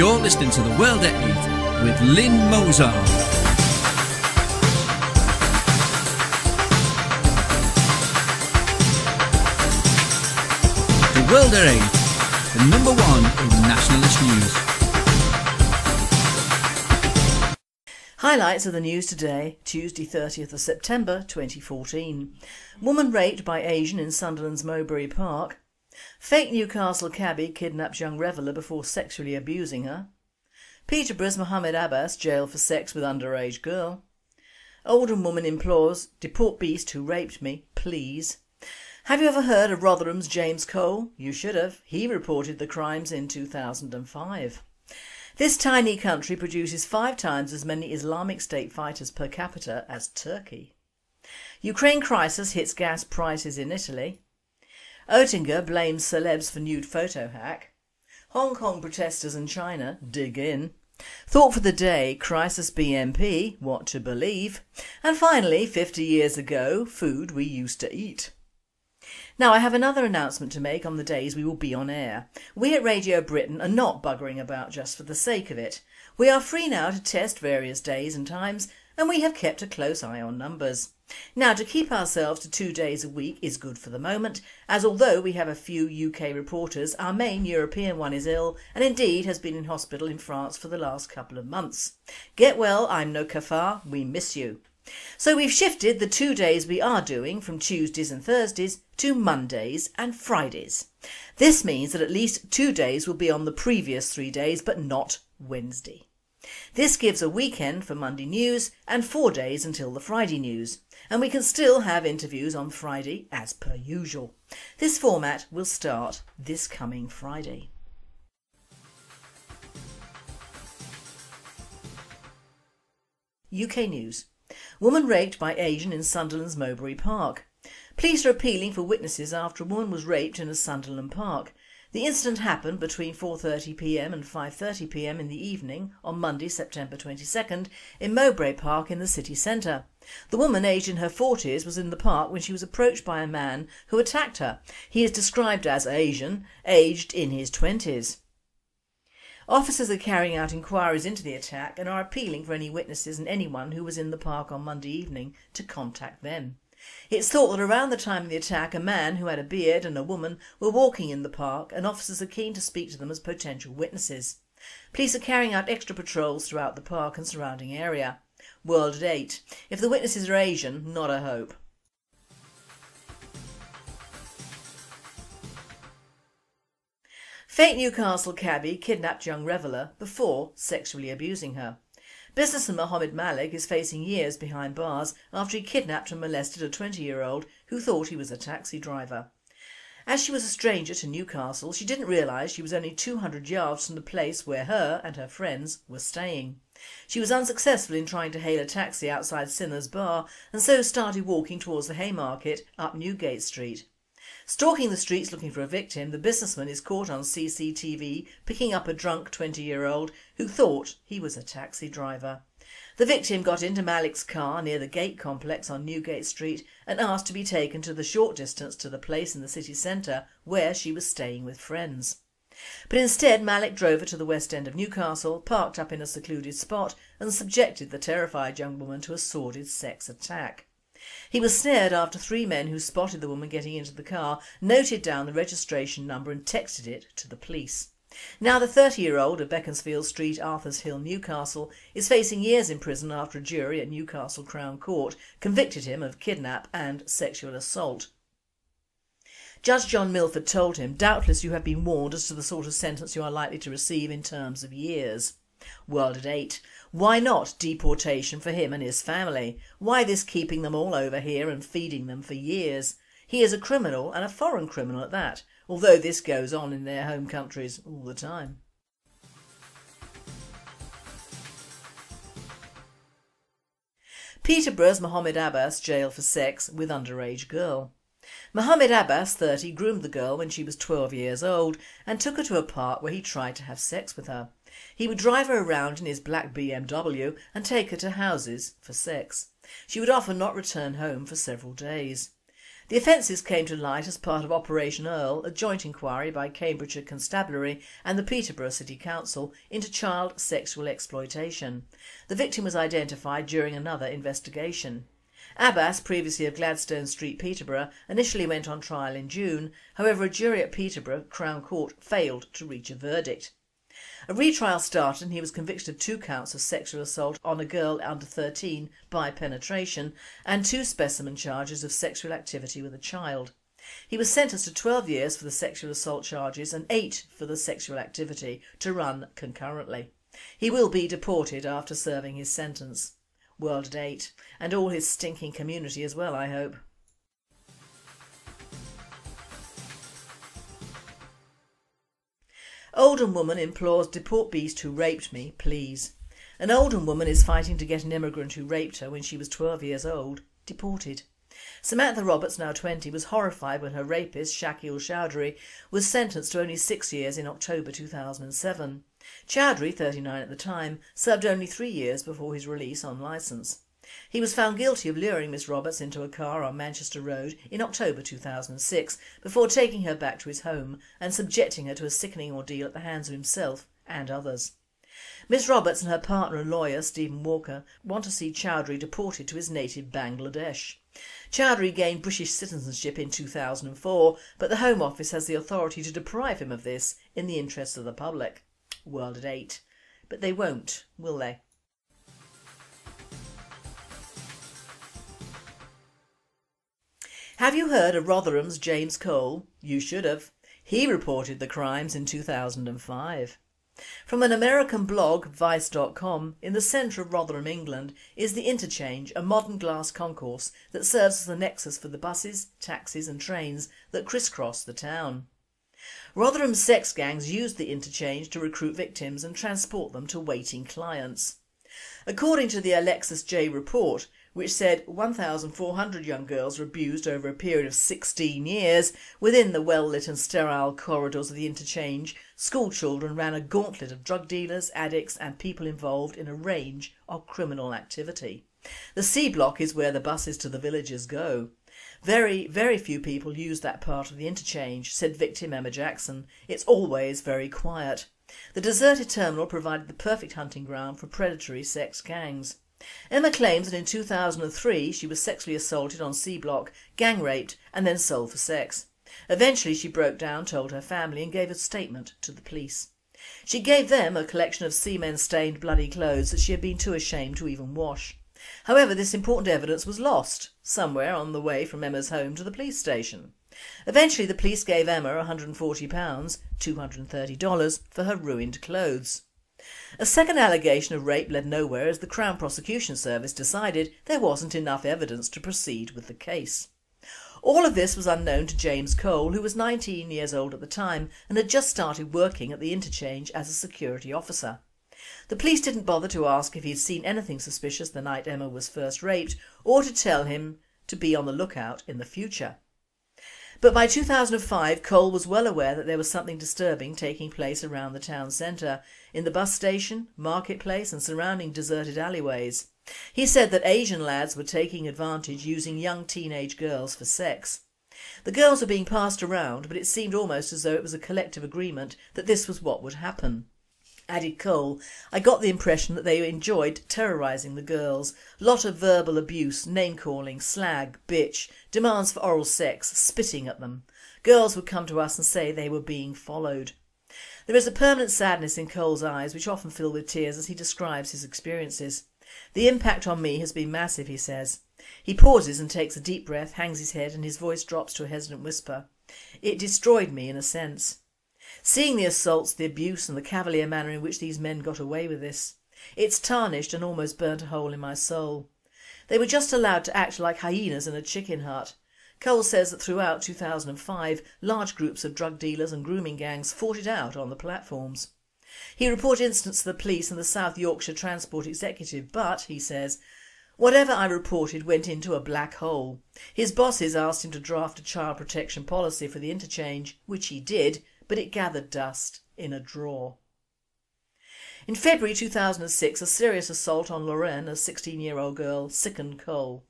You're listening to The World at 8 with Lynne Mozar. The World at 8, the number one in nationalist news. Highlights of the news today, Tuesday 30th of September 2014. Woman raped by Asian in Sunderland's Mowbray Park. Fake Newcastle cabbie kidnaps young reveller before sexually abusing her. Peterborough's Mohammed Abbas jailed for sex with underage girl. Oldham woman implores, deport beast who raped me, please. Have you ever heard of Rotherham's James Cole? You should have. He reported the crimes in 2005. This tiny country produces five times as many Islamic State fighters per capita as Turkey. Ukraine crisis hits gas prices in Italy. Oettinger blames celebs for nude photo hack. Hong Kong protesters and China dig in. Thought for the day, crisis BNP, what to believe. And finally, 50 years ago, food we used to eat. Now I have another announcement to make on the days we will be on air. We at Radio Britain are not buggering about just for the sake of it. We are free now to test various days and times and we have kept a close eye on numbers. Now to keep ourselves to two days a week is good for the moment as although we have a few UK reporters our main European one is ill and indeed has been in hospital in France for the last couple of months. Get well I'm no kafar, we miss you. So we've shifted the two days we are doing from Tuesdays and Thursdays to Mondays and Fridays. This means that at least two days will be on the previous three days but not Wednesday. This gives a weekend for Monday news and four days until the Friday news and we can still have interviews on Friday as per usual. This format will start this coming Friday. UK News Woman raped by Asian in Sunderland's Mowbray Park. Police are appealing for witnesses after a woman was raped in a Sunderland park. The incident happened between 4.30pm and 5.30pm in the evening on Monday, September 22nd in Mowbray Park in the city centre. The woman, aged in her 40s, was in the park when she was approached by a man who attacked her. He is described as Asian, aged in his 20s. Officers are carrying out inquiries into the attack and are appealing for any witnesses and anyone who was in the park on Monday evening to contact them. It's thought that around the time of the attack a man who had a beard and a woman were walking in the park and officers are keen to speak to them as potential witnesses. Police are carrying out extra patrols throughout the park and surrounding area. World at 8. If the witnesses are Asian, not a hope. Fake Newcastle cabbie kidnapped young reveller before sexually abusing her. Businessman Mohammed Malik is facing years behind bars after he kidnapped and molested a 20-year-old who thought he was a taxi driver. As she was a stranger to Newcastle, she didn't realise she was only 200 yards from the place where her and her friends were staying. She was unsuccessful in trying to hail a taxi outside Sinner's Bar and so started walking towards the Haymarket up Newgate Street. Stalking the streets looking for a victim, the businessman is caught on CCTV picking up a drunk 20-year-old who thought he was a taxi driver. The victim got into Malik's car near the gate complex on Newgate Street and asked to be taken to the short distance to the place in the city centre where she was staying with friends. But instead Malik drove her to the west end of Newcastle, parked up in a secluded spot and subjected the terrified young woman to a sordid sex attack. He was snared after three men who spotted the woman getting into the car noted down the registration number and texted it to the police. Now the 30-year-old of Beaconsfield Street, Arthur's Hill, Newcastle is facing years in prison after a jury at Newcastle Crown Court convicted him of kidnap and sexual assault. Judge John Milford told him, doubtless you have been warned as to the sort of sentence you are likely to receive in terms of years. World at 8. Why not deportation for him and his family? Why this keeping them all over here and feeding them for years? He is a criminal and a foreign criminal at that, although this goes on in their home countries all the time. Peterborough's Mohammed Abbas jailed for sex with underage girl. Mohammed Abbas, 30, groomed the girl when she was 12 years old and took her to a park where he tried to have sex with her. He would drive her around in his black BMW and take her to houses for sex. She would often not return home for several days. The offences came to light as part of Operation Earl, a joint inquiry by Cambridgeshire Constabulary and the Peterborough City Council into child sexual exploitation. The victim was identified during another investigation. Abbas, previously of Gladstone Street, Peterborough, initially went on trial in June, however a jury at Peterborough Crown Court failed to reach a verdict. A retrial started and he was convicted of two counts of sexual assault on a girl under 13 by penetration and two specimen charges of sexual activity with a child. He was sentenced to 12 years for the sexual assault charges and 8 for the sexual activity to run concurrently. He will be deported after serving his sentence. World at 8 and all his stinking community as well I hope. Oldham woman implores deport beast who raped me, please. An Oldham woman is fighting to get an immigrant who raped her when she was 12 years old deported. Samantha Roberts, now 20, was horrified when her rapist, Shakil Chowdhury, was sentenced to only six years in October 2007. Chowdhury, 39 at the time, served only three years before his release on licence. He was found guilty of luring Miss Roberts into a car on Manchester Road in October 2006 before taking her back to his home and subjecting her to a sickening ordeal at the hands of himself and others. Miss Roberts and her partner and lawyer Stephen Walker want to see Chowdhury deported to his native Bangladesh. Chowdhury gained British citizenship in 2004 but the Home Office has the authority to deprive him of this in the interests of the public. World at 8. But they won't, will they? Have you heard of Rotherham's James Cole? You should have. He reported the crimes in 2005. From an American blog, Vice.com, in the centre of Rotherham, England is the Interchange, a modern glass concourse that serves as the nexus for the buses, taxis and trains that crisscross the town. Rotherham's sex gangs used the interchange to recruit victims and transport them to waiting clients. According to the Alexis Jay report, which said 1,400 young girls were abused over a period of 16 years within the well-lit and sterile corridors of the interchange, school children ran a gauntlet of drug dealers, addicts and people involved in a range of criminal activity. The C block is where the buses to the villages go. Very, very few people use that part of the interchange, said victim Emma Jackson. It's always very quiet. The deserted terminal provided the perfect hunting ground for predatory sex gangs. Emma claims that in 2003 she was sexually assaulted on C Block, gang raped and then sold for sex. Eventually she broke down, told her family and gave a statement to the police. She gave them a collection of semen stained bloody clothes that she had been too ashamed to even wash. However, this important evidence was lost, somewhere on the way from Emma's home to the police station. Eventually the police gave Emma £140, $230 for her ruined clothes. A second allegation of rape led nowhere as the Crown Prosecution Service decided there wasn't enough evidence to proceed with the case. All of this was unknown to James Cole who was 19 years old at the time and had just started working at the interchange as a security officer. The police didn't bother to ask if he'd seen anything suspicious the night Emma was first raped or to tell him to be on the lookout in the future. But by 2005 Cole was well aware that there was something disturbing taking place around the town centre, in the bus station, marketplace and surrounding deserted alleyways. He said that Asian lads were taking advantage using young teenage girls for sex. The girls were being passed around but it seemed almost as though it was a collective agreement that this was what would happen. Added Cole, I got the impression that they enjoyed terrorising the girls. Lot of verbal abuse, name-calling, slag, bitch, demands for oral sex, spitting at them. Girls would come to us and say they were being followed. There is a permanent sadness in Cole's eyes which often fill with tears as he describes his experiences. The impact on me has been massive, he says. He pauses and takes a deep breath, hangs his head and his voice drops to a hesitant whisper. It destroyed me in a sense. Seeing the assaults, the abuse and the cavalier manner in which these men got away with this. It's tarnished and almost burnt a hole in my soul. They were just allowed to act like hyenas in a chicken hut. Cole says that throughout 2005 large groups of drug dealers and grooming gangs fought it out on the platforms. He reported incidents to the police and the South Yorkshire Transport Executive but, he says, whatever I reported went into a black hole. His bosses asked him to draft a child protection policy for the interchange, which he did, but it gathered dust in a drawer. In February 2006 a serious assault on Lorraine, a 16 year old girl, sickened Cole.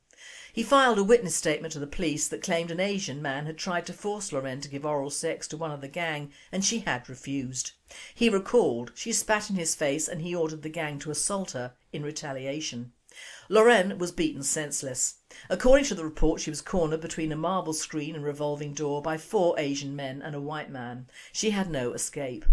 He filed a witness statement to the police that claimed an Asian man had tried to force Loren to give oral sex to one of the gang and she had refused. He recalled she spat in his face and he ordered the gang to assault her in retaliation. Loren was beaten senseless. According to the report she was cornered between a marble screen and revolving door by four Asian men and a white man. She had no escape.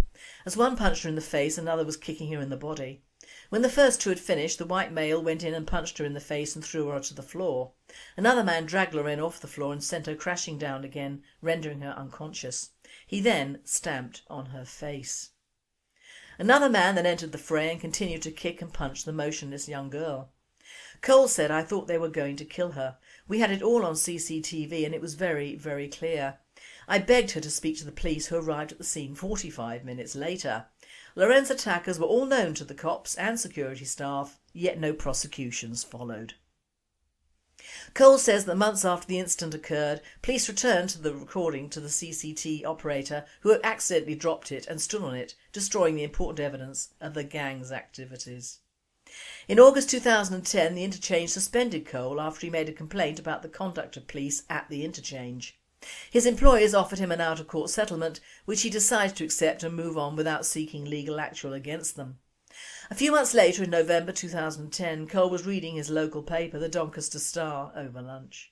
As one punched her in the face another was kicking her in the body. When the first two had finished the white male went in and punched her in the face and threw her onto the floor. Another man dragged Loren off the floor and sent her crashing down again, rendering her unconscious. He then stamped on her face. Another man then entered the fray and continued to kick and punch the motionless young girl. Cole said, I thought they were going to kill her. We had it all on CCTV and it was very, very clear. I begged her to speak to the police who arrived at the scene 45 minutes later. Loren's attackers were all known to the cops and security staff, yet no prosecutions followed. Cole says that months after the incident occurred, police returned to the recording to the CCT operator who had accidentally dropped it and stood on it, destroying the important evidence of the gang's activities. In August 2010 the interchange suspended Cole after he made a complaint about the conduct of police at the interchange. His employers offered him an out-of-court settlement which he decided to accept and move on without seeking legal action against them. A few months later in November 2010 Cole was reading his local paper the Doncaster Star over lunch.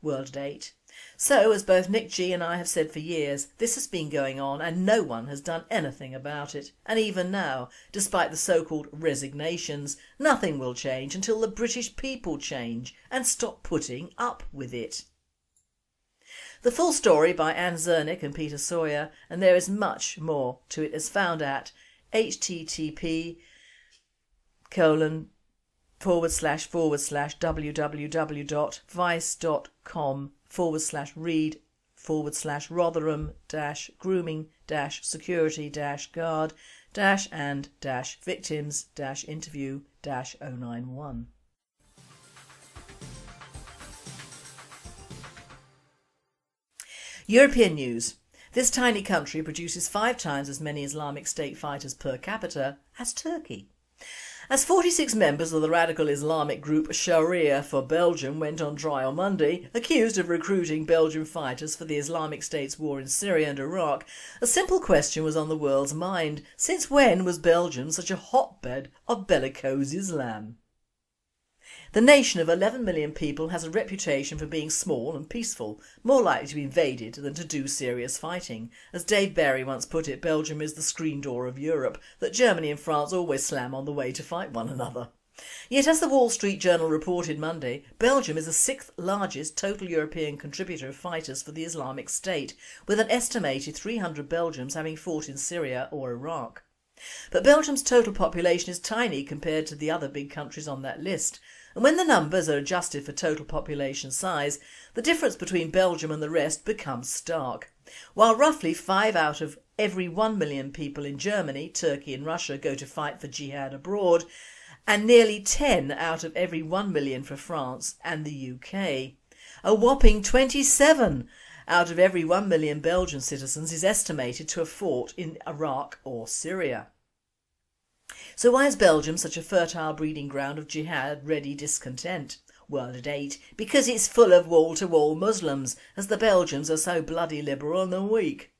World at 8. So, as both Nick G and I have said for years, this has been going on and no one has done anything about it. And even now, despite the so-called resignations, nothing will change until the British people change and stop putting up with it. The full story by Ann Zernick and Peter Sawyer and there is much more to it as found at http colon forward slash forward slash www.vice.com forward slash read forward slash Rotherham dash grooming dash security dash guard dash and dash victims dash interview dash 091. European news. This tiny country produces five times as many Islamic State fighters per capita as Turkey. As 46 members of the radical Islamic group Sharia for Belgium went on trial Monday, accused of recruiting Belgian fighters for the Islamic State's war in Syria and Iraq, a simple question was on the world's mind. Since when was Belgium such a hotbed of bellicose Islam? The nation of 11 million people has a reputation for being small and peaceful, more likely to be invaded than to do serious fighting. As Dave Barry once put it, Belgium is the screen door of Europe that Germany and France always slam on the way to fight one another. Yet as the Wall Street Journal reported Monday, Belgium is the sixth largest total European contributor of fighters for the Islamic State, with an estimated 300 Belgians having fought in Syria or Iraq. But Belgium's total population is tiny compared to the other big countries on that list, and when the numbers are adjusted for total population size, the difference between Belgium and the rest becomes stark. While roughly 5 out of every 1 million people in Germany, Turkey and Russia go to fight for jihad abroad, and nearly 10 out of every 1 million for France and the UK. A whopping 27 out of every 1 million Belgian citizens is estimated to have fought in Iraq or Syria. So why is Belgium such a fertile breeding ground of jihad-ready discontent? World at 8. Because it's full of wall-to-wall -wall Muslims, as the Belgians are so bloody liberal and weak.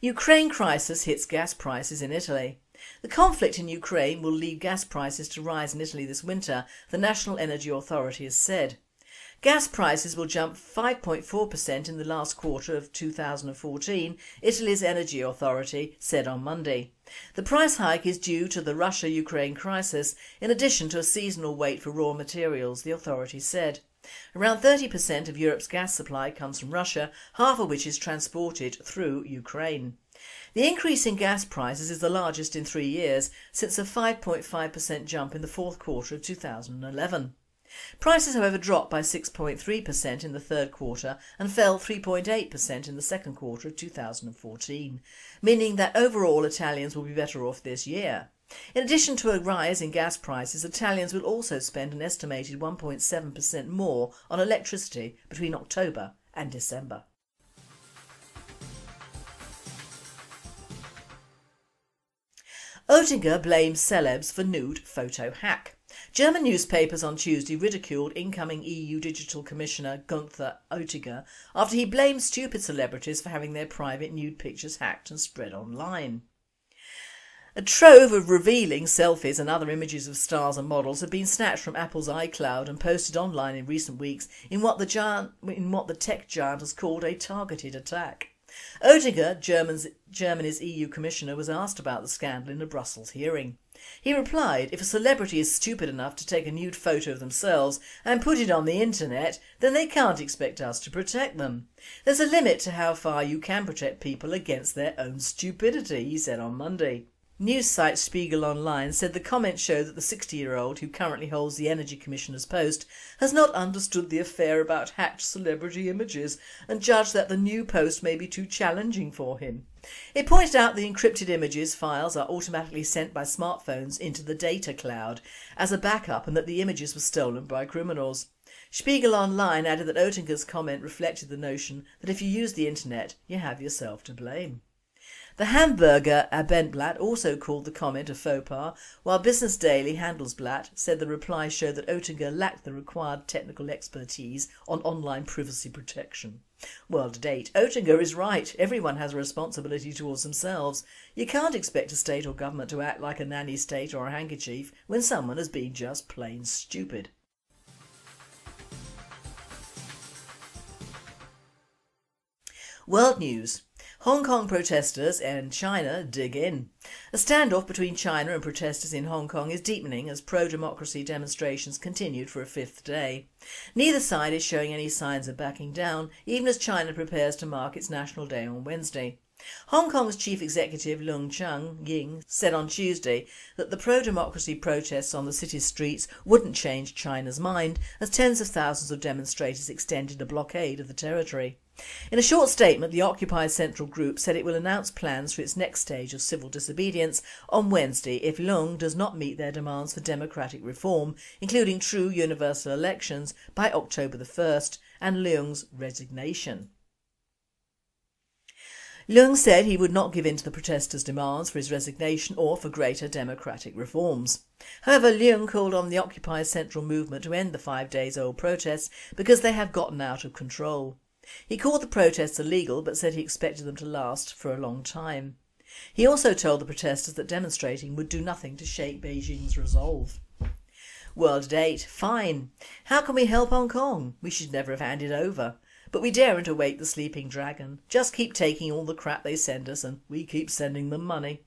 Ukraine crisis hits gas prices in Italy. The conflict in Ukraine will lead gas prices to rise in Italy this winter, the National Energy Authority has said. Gas prices will jump 5.4% in the last quarter of 2014, Italy's energy authority said on Monday. The price hike is due to the Russia-Ukraine crisis in addition to a seasonal wait for raw materials, the authority said. Around 30% of Europe's gas supply comes from Russia, half of which is transported through Ukraine. The increase in gas prices is the largest in three years since a 5.5% jump in the fourth quarter of 2011. Prices however dropped by 6.3% in the third quarter and fell 3.8% in the second quarter of 2014, meaning that overall Italians will be better off this year. In addition to a rise in gas prices, Italians will also spend an estimated 1.7% more on electricity between October and December. Oettinger blames celebs for nude photo hack. German newspapers on Tuesday ridiculed incoming EU Digital Commissioner Gunther Oettinger after he blamed stupid celebrities for having their private nude pictures hacked and spread online. A trove of revealing selfies and other images of stars and models have been snatched from Apple's iCloud and posted online in recent weeks in what the, giant, in what the tech giant has called a targeted attack. Oettinger, German's, Germany's EU Commissioner, was asked about the scandal in a Brussels hearing. He replied, if a celebrity is stupid enough to take a nude photo of themselves and put it on the internet, then they can't expect us to protect them. There's a limit to how far you can protect people against their own stupidity, he said on Monday. News site Spiegel Online said the comments show that the 60-year-old, who currently holds the Energy Commissioner's post, has not understood the affair about hacked celebrity images and judged that the new post may be too challenging for him. It pointed out the encrypted images files are automatically sent by smartphones into the data cloud as a backup and that the images were stolen by criminals. Spiegel Online added that Oettinger's comment reflected the notion that if you use the internet you have yourself to blame. The Hamburger Abendblatt also called the comment a faux pas, while Business Daily Handelsblatt said the reply showed that Oettinger lacked the required technical expertise on online privacy protection. Well to date, Oettinger is right, everyone has a responsibility towards themselves. You can't expect a state or government to act like a nanny state or a handkerchief when someone has been just plain stupid. World News Hong Kong protesters and China dig in. A standoff between China and protesters in Hong Kong is deepening as pro-democracy demonstrations continued for a fifth day. Neither side is showing any signs of backing down, even as China prepares to mark its National Day on Wednesday. Hong Kong's chief executive Leung Chun Ying said on Tuesday that the pro-democracy protests on the city's streets wouldn't change China's mind as tens of thousands of demonstrators extended a blockade of the territory. In a short statement the Occupy Central Group said it will announce plans for its next stage of civil disobedience on Wednesday if Leung does not meet their demands for democratic reform, including true universal elections by October the 1st and Leung's resignation. Leung said he would not give in to the protesters' demands for his resignation or for greater democratic reforms. However, Leung called on the Occupy Central movement to end the five days old protests because they have gotten out of control. He called the protests illegal but said he expected them to last for a long time. He also told the protesters that demonstrating would do nothing to shake Beijing's resolve. World at 8. Fine. How can we help Hong Kong? We should never have handed over. But we daren't awake the sleeping dragon. Just keep taking all the crap they send us and we keep sending them money.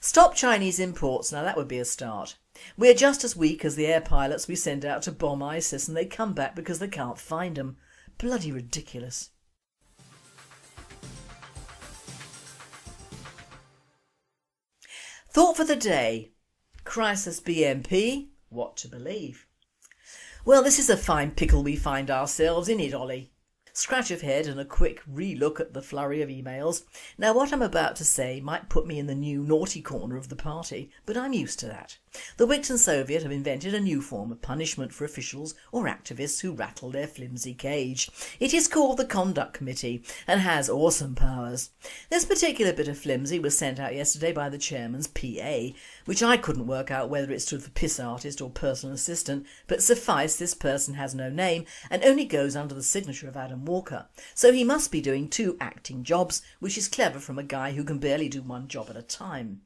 Stop Chinese imports, now that would be a start. We're just as weak as the air pilots we send out to bomb ISIS and they come back because they can't find them. Bloody ridiculous. Thought for the day. Crisis BNP, what to believe. Well this is a fine pickle we find ourselves in it Ollie scratch of head and a quick re-look at the flurry of emails. Now what I'm about to say might put me in the new naughty corner of the party, but I'm used to that. The Wigton Soviet have invented a new form of punishment for officials or activists who rattle their flimsy cage. It is called the Conduct Committee and has awesome powers. This particular bit of flimsy was sent out yesterday by the chairman's PA, which I couldn't work out whether it stood for piss artist or personal assistant, but suffice this person has no name and only goes under the signature of Adam Walker, so he must be doing two acting jobs, which is clever from a guy who can barely do one job at a time.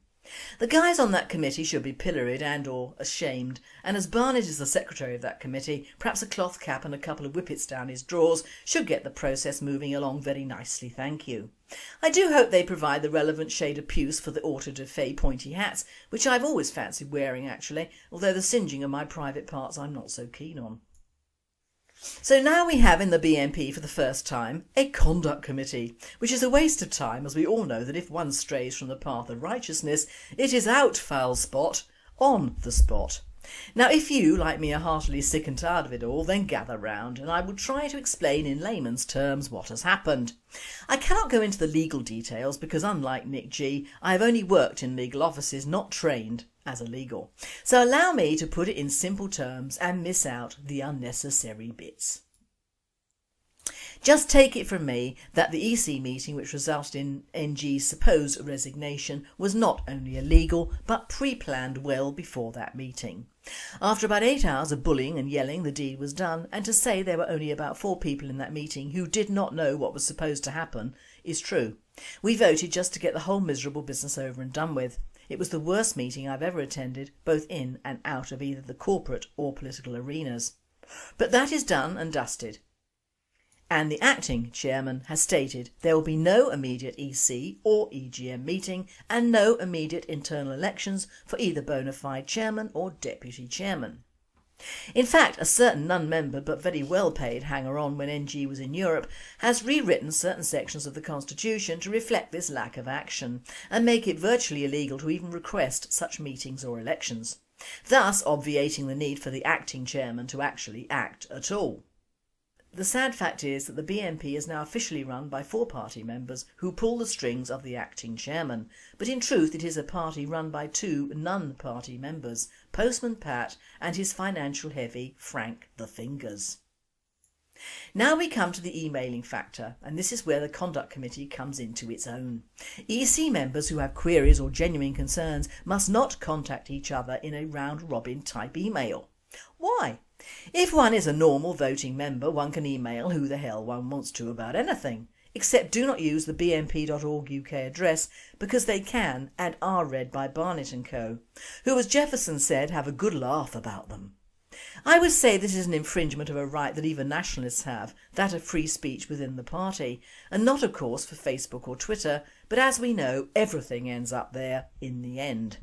The guys on that committee should be pilloried and or ashamed and as Barnett is the secretary of that committee perhaps a cloth cap and a couple of whippets down his drawers should get the process moving along very nicely thank you. I do hope they provide the relevant shade of puce for the auto de fe pointy hats which I've always fancied wearing actually although the singeing of my private parts I'm not so keen on. So now we have in the BNP for the first time a conduct committee, which is a waste of time as we all know that if one strays from the path of righteousness it is out foul spot, on the spot. Now if you, like me, are heartily sick and tired of it all then gather round and I will try to explain in layman's terms what has happened. I cannot go into the legal details because unlike Nick G I have only worked in legal offices not trained as a legal. So allow me to put it in simple terms and miss out the unnecessary bits. Just take it from me that the EC meeting which resulted in NG's supposed resignation was not only illegal but pre-planned well before that meeting. After about eight hours of bullying and yelling the deed was done and to say there were only about four people in that meeting who did not know what was supposed to happen is true. We voted just to get the whole miserable business over and done with. It was the worst meeting I've ever attended both in and out of either the corporate or political arenas. But that is done and dusted and the acting chairman has stated there will be no immediate EC or EGM meeting and no immediate internal elections for either bona fide chairman or deputy chairman. In fact, a certain non-member but very well paid hanger-on when NG was in Europe has rewritten certain sections of the constitution to reflect this lack of action and make it virtually illegal to even request such meetings or elections, thus obviating the need for the acting chairman to actually act at all. The sad fact is that the BNP is now officially run by four party members who pull the strings of the acting chairman, but in truth it is a party run by two non-party members, Postman Pat and his financial heavy Frank the Fingers. Now we come to the emailing factor and this is where the conduct committee comes into its own. EC members who have queries or genuine concerns must not contact each other in a round robin type email. Why? If one is a normal voting member one can email who the hell one wants to about anything, except do not use the bnp.org UK address because they can and are read by Barnett & Co, who as Jefferson said have a good laugh about them. I would say this is an infringement of a right that even nationalists have, that of free speech within the party, and not of course for Facebook or Twitter, but as we know everything ends up there in the end.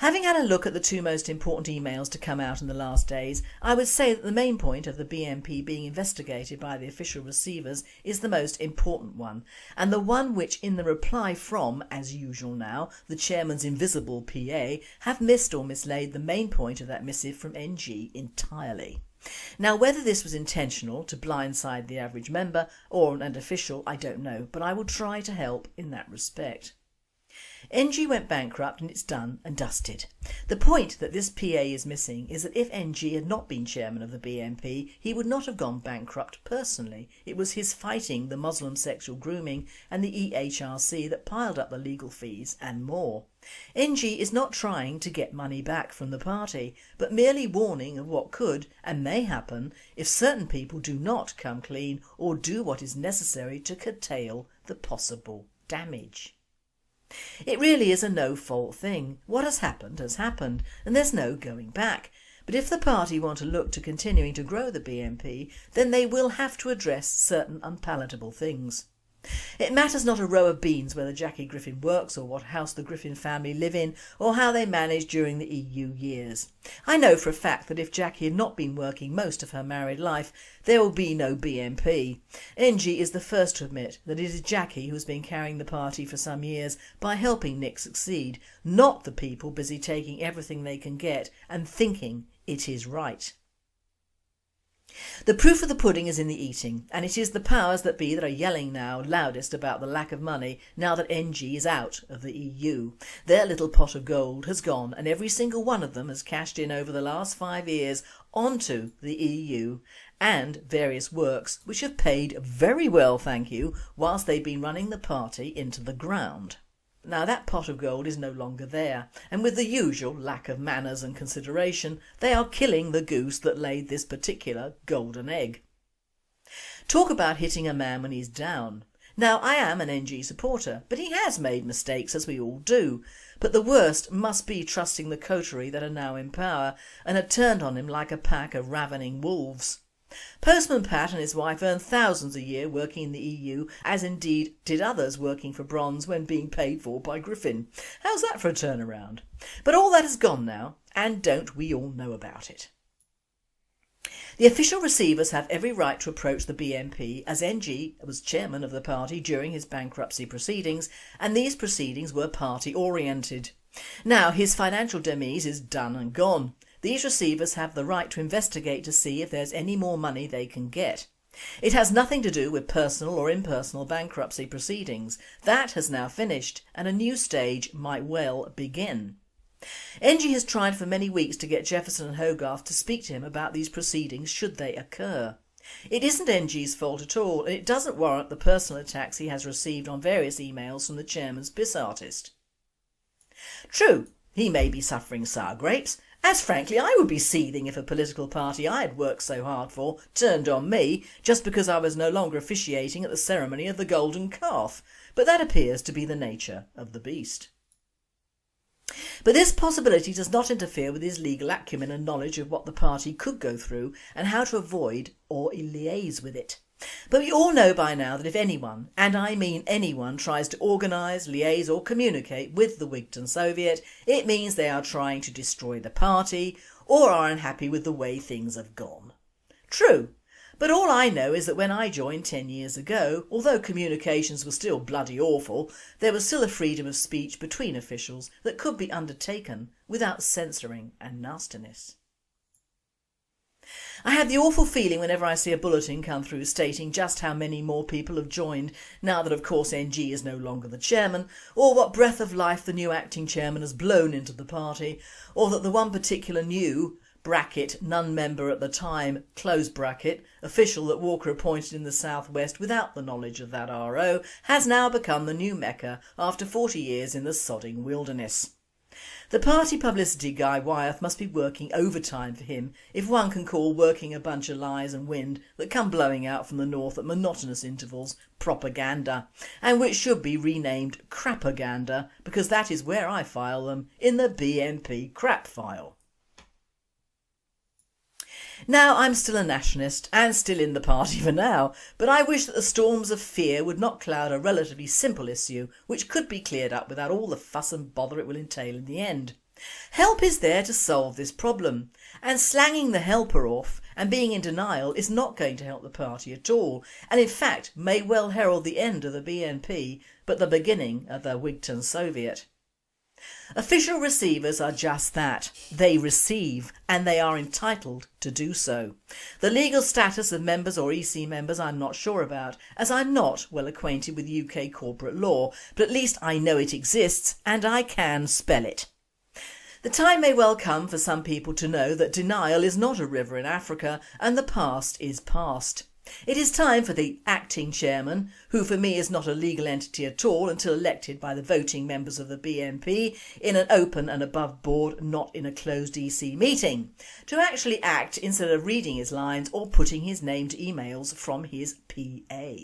Having had a look at the two most important emails to come out in the last days, I would say that the main point of the BNP being investigated by the official receivers is the most important one, and the one which in the reply from, as usual now, the chairman's invisible PA have missed or mislaid the main point of that missive from NG entirely. Now whether this was intentional to blindside the average member or an official I don't know but I will try to help in that respect. NG went bankrupt and it's done and dusted. The point that this PA is missing is that if NG had not been chairman of the BNP he would not have gone bankrupt personally. It was his fighting the Muslim sexual grooming and the EHRC that piled up the legal fees and more. NG is not trying to get money back from the party but merely warning of what could and may happen if certain people do not come clean or do what is necessary to curtail the possible damage. It really is a no-fault thing. What has happened has happened and there's no going back. But if the party want to look to continuing to grow the BNP then they will have to address certain unpalatable things. It matters not a row of beans whether Jackie Griffin works or what house the Griffin family live in or how they manage during the EU years. I know for a fact that if Jackie had not been working most of her married life there will be no BNP. NG is the first to admit that it is Jackie who has been carrying the party for some years by helping Nick succeed, not the people busy taking everything they can get and thinking it is right. The proof of the pudding is in the eating and it is the powers that be that are yelling now loudest about the lack of money now that NG is out of the EU. Their little pot of gold has gone and every single one of them has cashed in over the last five years onto the EU and various works which have paid very well thank you whilst they've been running the party into the ground. Now that pot of gold is no longer there and with the usual lack of manners and consideration they are killing the goose that laid this particular golden egg. Talk about hitting a man when he's down. Now I am an NG supporter but he has made mistakes as we all do but the worst must be trusting the coterie that are now in power and have turned on him like a pack of ravening wolves. Postman Pat and his wife earn thousands a year working in the EU as indeed did others working for Brons when being paid for by Griffin. How's that for a turnaround? But all that is gone now and don't we all know about it. The official receivers have every right to approach the BNP as NG was chairman of the party during his bankruptcy proceedings and these proceedings were party oriented. Now his financial demise is done and gone. These receivers have the right to investigate to see if there's any more money they can get. It has nothing to do with personal or impersonal bankruptcy proceedings. That has now finished and a new stage might well begin. NG has tried for many weeks to get Jefferson and Hogarth to speak to him about these proceedings should they occur. It isn't NG's fault at all and it doesn't warrant the personal attacks he has received on various emails from the chairman's piss artist. True, he may be suffering sour grapes, as frankly I would be seething if a political party I had worked so hard for turned on me just because I was no longer officiating at the ceremony of the golden calf, but that appears to be the nature of the beast. But this possibility does not interfere with his legal acumen and knowledge of what the party could go through and how to avoid or liaise with it. But we all know by now that if anyone, and I mean anyone, tries to organise, liaise or communicate with the Wigton Soviet, it means they are trying to destroy the party or are unhappy with the way things have gone. True, but all I know is that when I joined 10 years ago, although communications were still bloody awful, there was still a freedom of speech between officials that could be undertaken without censoring and nastiness. I have the awful feeling whenever I see a bulletin come through stating just how many more people have joined now that of course NG is no longer the chairman, or what breath of life the new acting chairman has blown into the party, or that the one particular new bracket non-member at the time close bracket official that Walker appointed in the southwest without the knowledge of that RO has now become the new Mecca after 40 years in the sodding wilderness. The party publicity guy Wythe must be working overtime for him if one can call working a bunch of lies and wind that come blowing out from the north at monotonous intervals propaganda and which should be renamed crapaganda because that is where I file them in the BNP crap file. Now I'm still a nationalist and still in the party for now, but I wish that the storms of fear would not cloud a relatively simple issue which could be cleared up without all the fuss and bother it will entail in the end. Help is there to solve this problem and slanging the helper off and being in denial is not going to help the party at all and in fact may well herald the end of the BNP but the beginning of the Wigton Soviet. Official receivers are just that, they receive and they are entitled to do so. The legal status of members or EC members I'm not sure about as I'm not well acquainted with UK corporate law but at least I know it exists and I can spell it. The time may well come for some people to know that denial is not a river in Africa and the past is past. It is time for the acting chairman, who for me is not a legal entity at all until elected by the voting members of the BNP in an open and above board not in a closed EC meeting, to actually act instead of reading his lines or putting his named emails from his PA.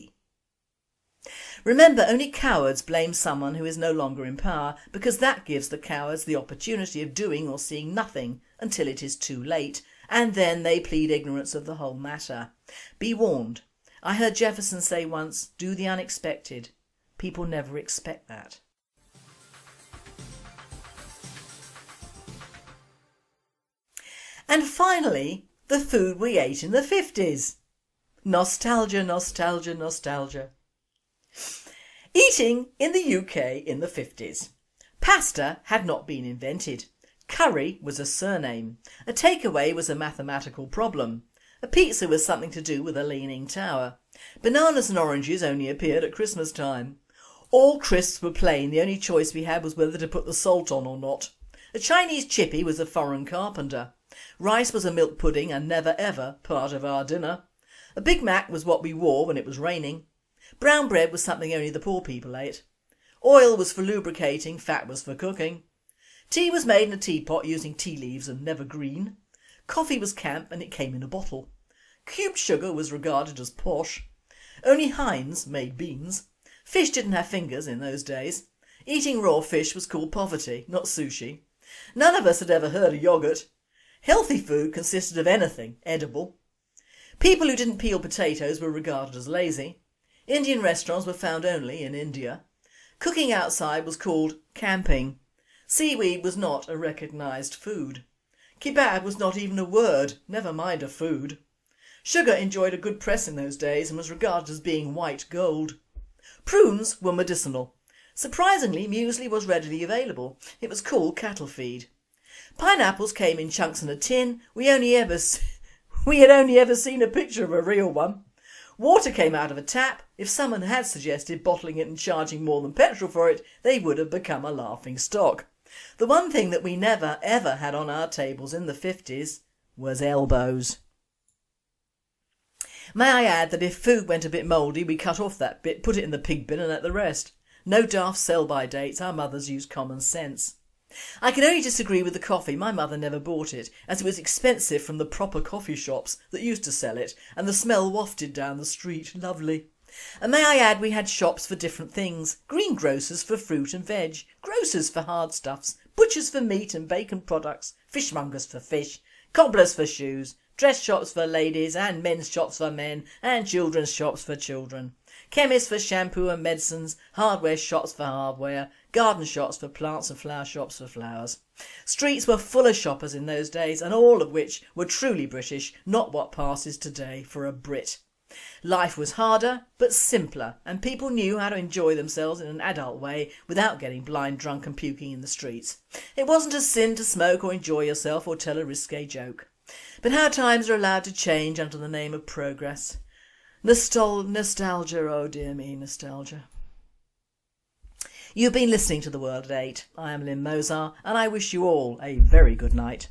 Remember only cowards blame someone who is no longer in power because that gives the cowards the opportunity of doing or seeing nothing until it is too late and then they plead ignorance of the whole matter. Be warned. I heard Jefferson say once, do the unexpected. People never expect that. And finally, the food we ate in the 50s. Nostalgia, nostalgia, nostalgia. Eating in the UK in the 50s. Pasta had not been invented. Curry was a surname. A takeaway was a mathematical problem. A pizza was something to do with a leaning tower. Bananas and oranges only appeared at Christmas time. All crisps were plain, the only choice we had was whether to put the salt on or not. A Chinese chippy was a foreign carpenter. Rice was a milk pudding and never ever part of our dinner. A Big Mac was what we wore when it was raining. Brown bread was something only the poor people ate. Oil was for lubricating, fat was for cooking. Tea was made in a teapot using tea leaves and never green. Coffee was camp and it came in a bottle. Cubed sugar was regarded as posh. Only Heinz made beans. Fish didn't have fingers in those days. Eating raw fish was called poverty, not sushi. None of us had ever heard of yoghurt. Healthy food consisted of anything edible. People who didn't peel potatoes were regarded as lazy. Indian restaurants were found only in India. Cooking outside was called camping. Seaweed was not a recognised food. Kebab was not even a word, never mind a food. Sugar enjoyed a good press in those days and was regarded as being white gold. Prunes were medicinal. Surprisingly, muesli was readily available. It was called cattle feed. Pineapples came in chunks in a tin. We only ever we had only ever seen a picture of a real one. Water came out of a tap. If someone had suggested bottling it and charging more than petrol for it, they would have become a laughing stock. The one thing that we never ever had on our tables in the 50s was elbows. May I add that if food went a bit mouldy we cut off that bit, put it in the pig bin and let the rest. No daft sell-by dates, our mothers used common sense. I can only disagree with the coffee, my mother never bought it, as it was expensive from the proper coffee shops that used to sell it and the smell wafted down the street, lovely. And may I add we had shops for different things, greengrocers for fruit and veg, grocers for hard stuffs, butchers for meat and bacon products, fishmongers for fish, cobblers for shoes, dress shops for ladies and men's shops for men and children's shops for children, chemists for shampoo and medicines, hardware shops for hardware, garden shops for plants and flower shops for flowers. Streets were full of shoppers in those days and all of which were truly British, not what passes today for a Brit. Life was harder but simpler and people knew how to enjoy themselves in an adult way without getting blind drunk and puking in the streets. It wasn't a sin to smoke or enjoy yourself or tell a risque joke. But how times are allowed to change under the name of progress. Nostal nostalgia, oh dear me, nostalgia. You've been listening to The World at 8. I am Lynne Mozar and I wish you all a very good night.